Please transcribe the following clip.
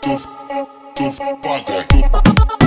toof, toof, toof, toof,